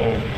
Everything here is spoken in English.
Oh,